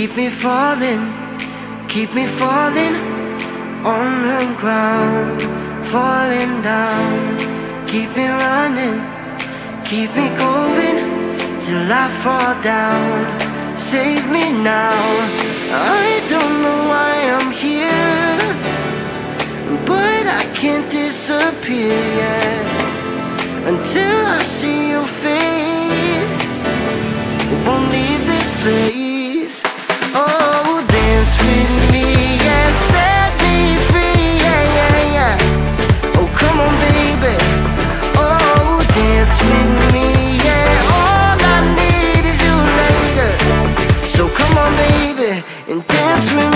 Keep me falling, keep me falling on the ground, falling down. Keep me running, keep me going till I fall down. Save me now. I don't know why I'm here, but I can't disappear yet until I see your face. Won't leave this place. Dance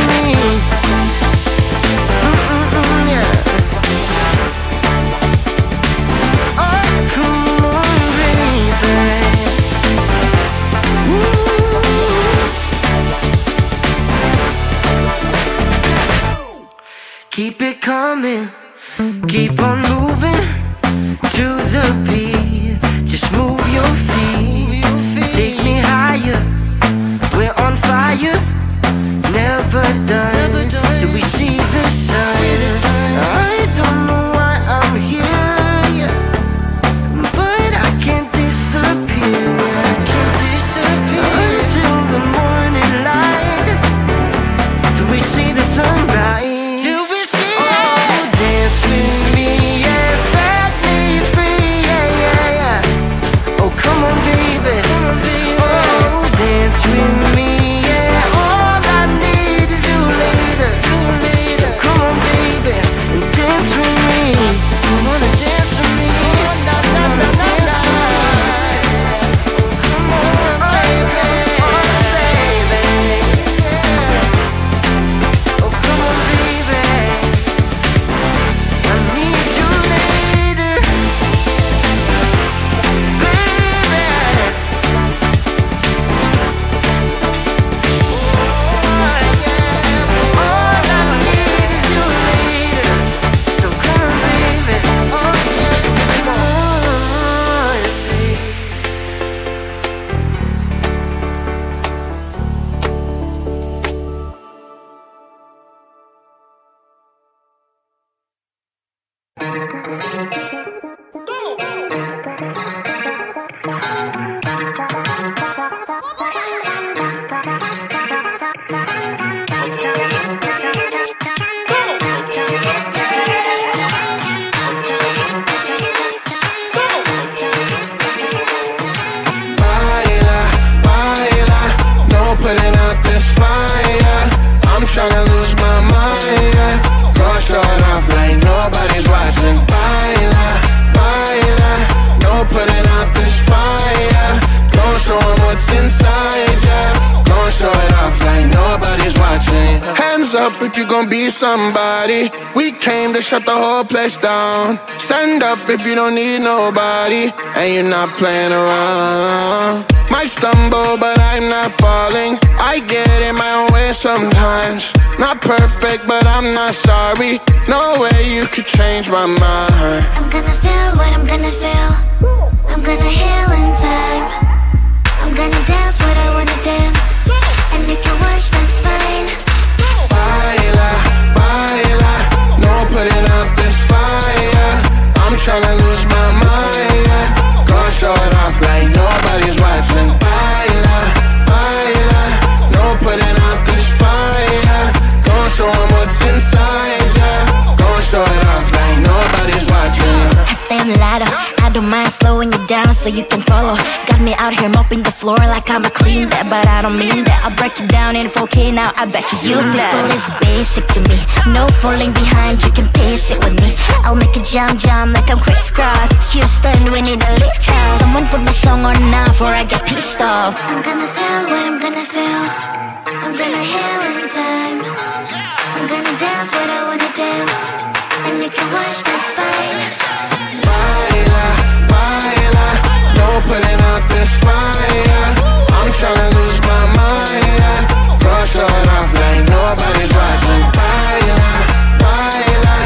up if you gon' be somebody. We came to shut the whole place down. Stand up if you don't need nobody. And you're not playing around. Might stumble, but I'm not falling. I get in my own way sometimes. Not perfect, but I'm not sorry. No way you could change my mind. I'm gonna feel what I'm gonna feel. I'm gonna heal in time. I'm gonna dance what I wanna dance. Putting out this fire. I'm tryna lose my mind. So you can follow. Got me out here mopping the floor like I'm a clean that, but I don't mean that. I'll break it down in 4K now. I bet you you mm. glad. is basic to me. No falling behind, you can pace it with me. I'll make a jump jump like I'm Kris Kross. Houston, we need a lift house. Someone put my song on now before I get pissed off. I'm gonna feel what I'm gonna feel. I'm gonna heal in time. I'm gonna dance what I wanna dance. And you can watch, that's fine. Baila, baila, no putting out this fire. I'm tryna lose my mind. Yeah. Gon' show it off like nobody's watching. Baila, baila.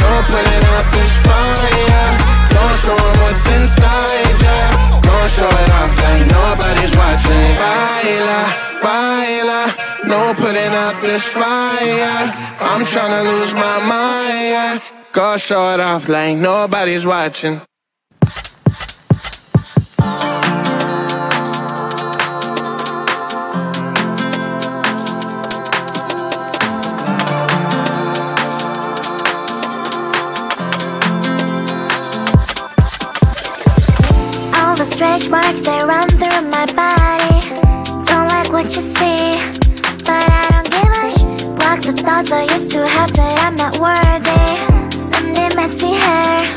No putting out this fire. Don't show what's inside ya. Yeah. Gon' show it off like nobody's watching. Baila, baila. No putting out this fire. I'm tryna lose my mind. Yeah. Go show it off like nobody's watching. drugs, they run through my body. Don't like what you see But I don't give a sh. Block the thoughts I used to have that I'm not worthy. Sunday messy hair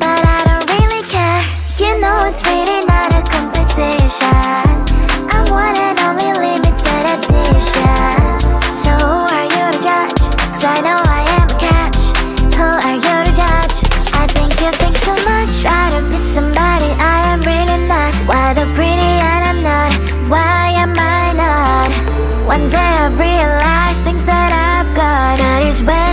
But I don't really care. You know it's really not a competition. I'm one and only limited edition. I've realized things that I've got out is where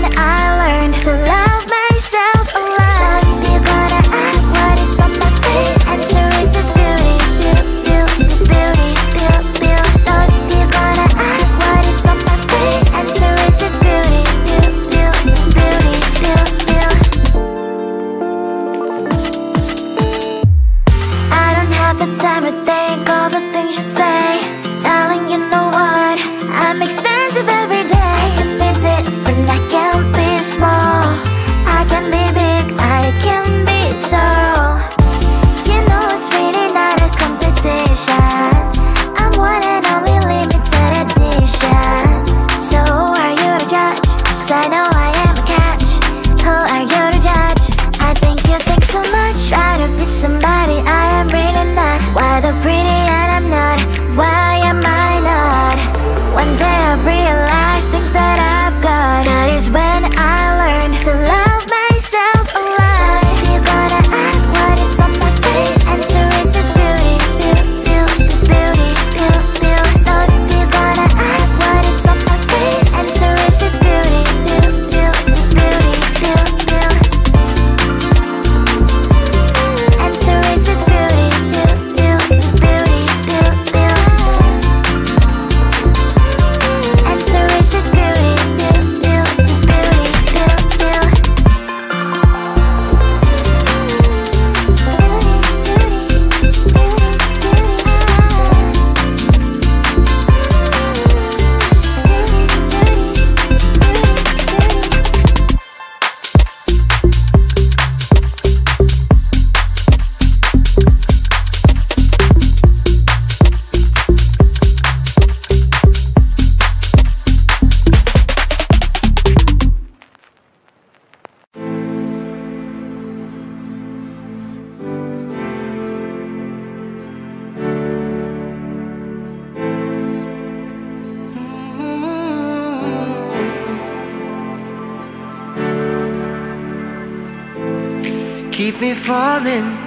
Keep me falling,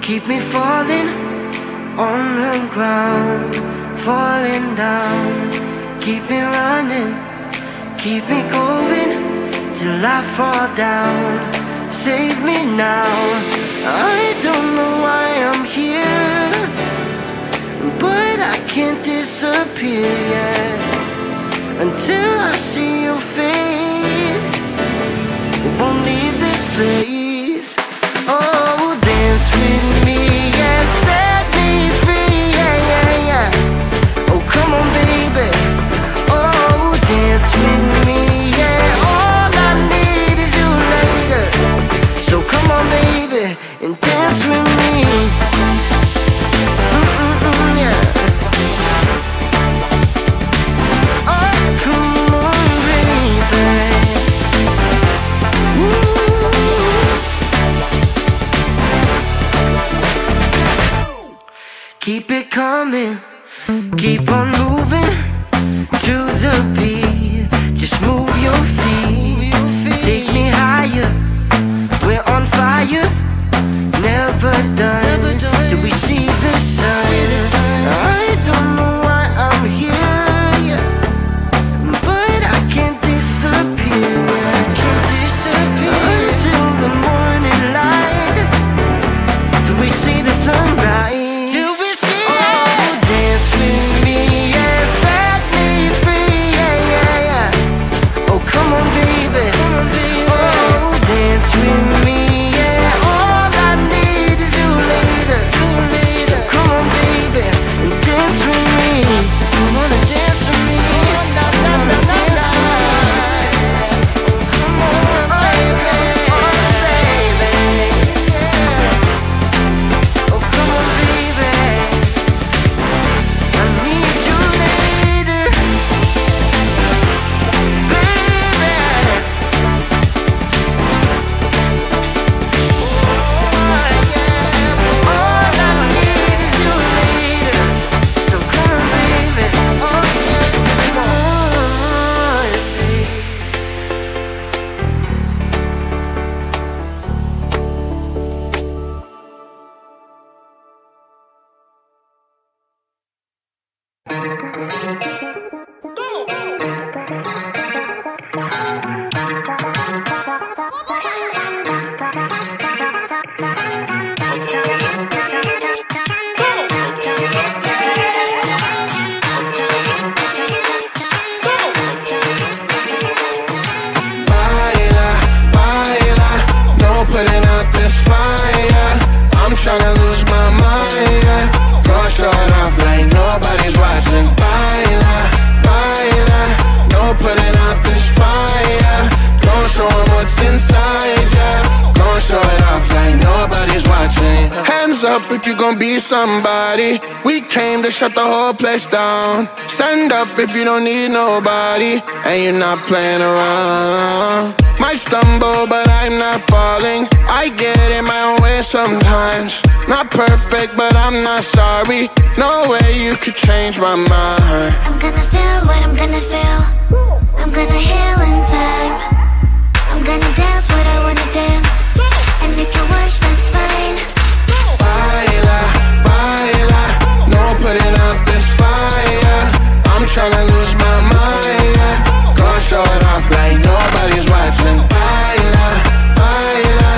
keep me falling on the ground, falling down. Keep me running, keep me going till I fall down. Save me now. I don't know why I'm here, but I can't disappear yet until up if you gon' be somebody. We came to shut the whole place down. Stand up if you don't need nobody and you're not playing around. Might stumble, but I'm not falling. I get in my own way sometimes. Not perfect, but I'm not sorry. No way you could change my mind. I'm gonna feel what I'm gonna feel. I'm gonna heal in time. I'm gonna dance what I wanna dance. Tryna lose my mind. yeah. Go show it off like nobody's watching. Baila, baila,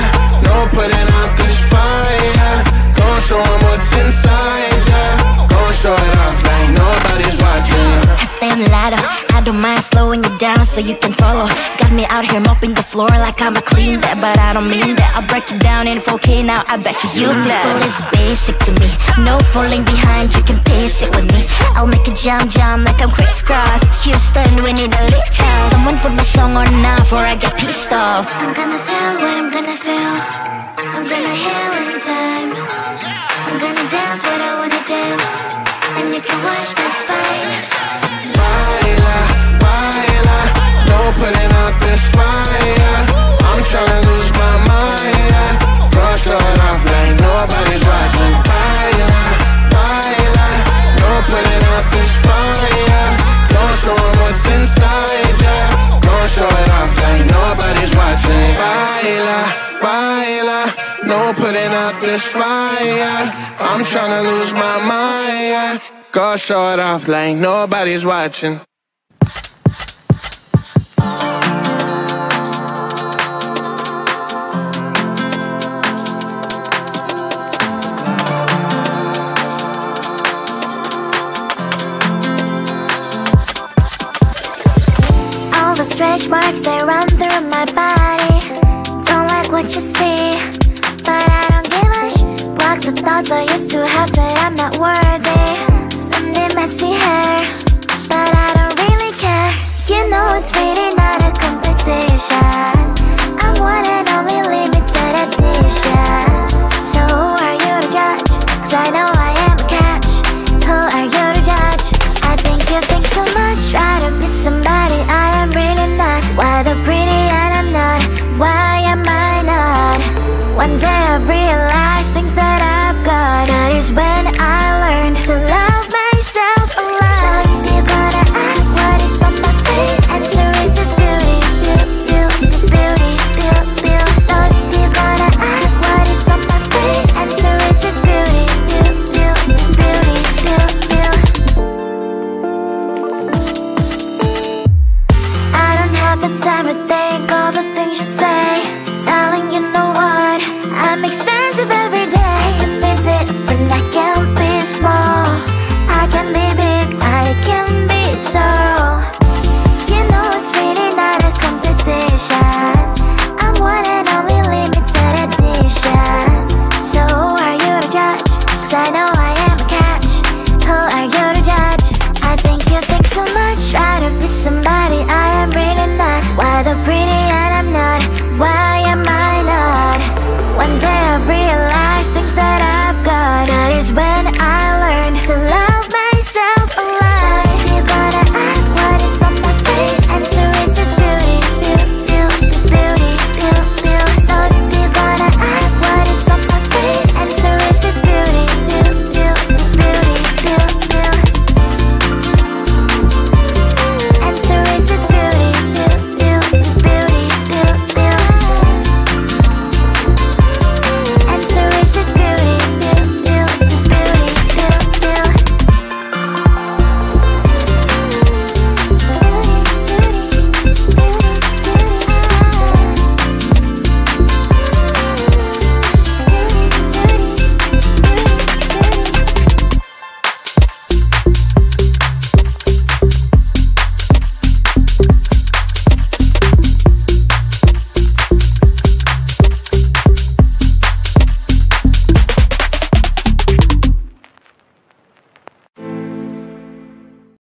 no putting out this fire. Go show 'em what's inside, yeah. Go show it off like nobody's watching. I stay on ladder. I don't mind slowing you down so you can follow. Got me out here mopping the floor like I'm a clean that, but I don't mean that. I'll break it down in 4K now. I bet you you mm. glad. It's basic to me. No falling behind. You can pace it with me. I'll make a jump jump like I'm Kris Kross. Houston, we need a lift house. Someone put my song on now before I get pissed off. I'm gonna feel what I'm gonna feel. I'm gonna heal in time. I'm gonna dance what I wanna dance. And you can watch, that's fine. No out this fire. I'm tryna lose my mind. show it off like nobody's watching. Baila, baila, no putting out this fire. Go show 'em what's inside, yeah. Go show it off like nobody's watching. Baila, baila, no putting out this fire. I'm tryna lose my mind. Go show it off like nobody's watching. Stretch marks they run through my body. Don't like what you see,